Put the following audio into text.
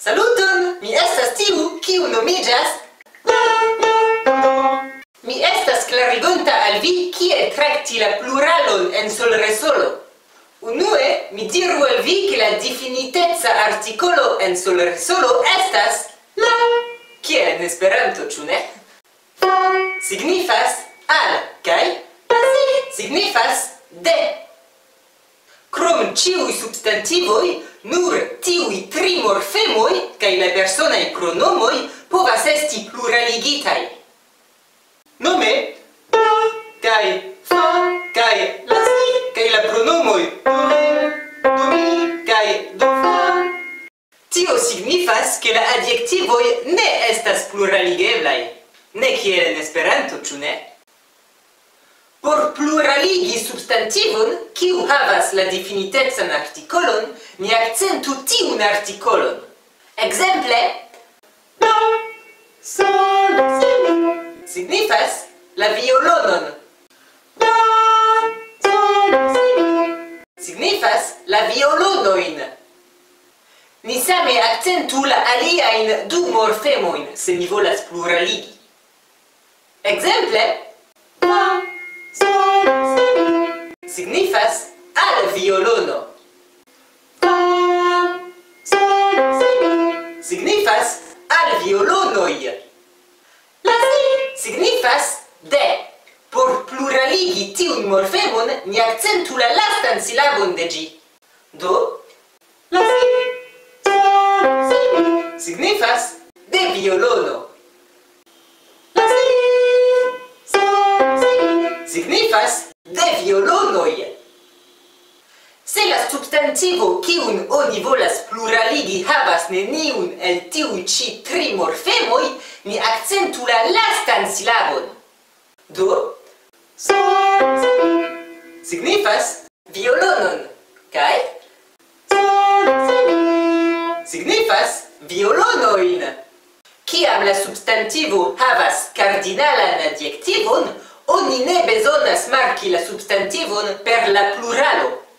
Saluton! Mi estas tiu, kiu nomiĝas... Mi estas klarigonta al vi kie trakti la pluralon en solresolo. Unue, mi diru al vi ke la difiniteca artikolo en solresolo estas... La! Kie en Esperanto, ĉu ne? Signifas al kaj... Signifas de ciui substantivoi, nur tiui tri morfemoi, cae la persona e pronomoi, povas esti pluraligitai. Nome, pa, cae fa, cae lasi, cae la pronomoi, pure, duri, cae do fa. Tio signifas che la adiectivoi ne estas pluraligeblai. Ne kiel en Esperanto, ciu ne? Por pluraligi substantivon, kiu havas la definitecan artikolon, ni akcentu tiun artikolon. Ekzemple, signifas la violonon. Signifas la violonoin. Ni same accentu la aliain du morfemoin, se ni volas pluraligi. Exemple, sol, sol. Signifas al violono. Fa, sol, sol. Signifas al violonoi. La, si. Signifas de. Por pluraligi tiun morfemon, ni accentu la lastan silabon de gi. Do. La, si. Sol, sol. Signifas de violono. signifas de violonoi. Se la substantivo kiun oni volas pluraligi havas neniun el tiu ci tri morfemoi, ni accentu la lastan silabon. Do, signifas violonon, kai signifas violonoin. Ciam la substantivo havas cardinalan adjektivon, oni ne devas marki la substantivon per la pluralo.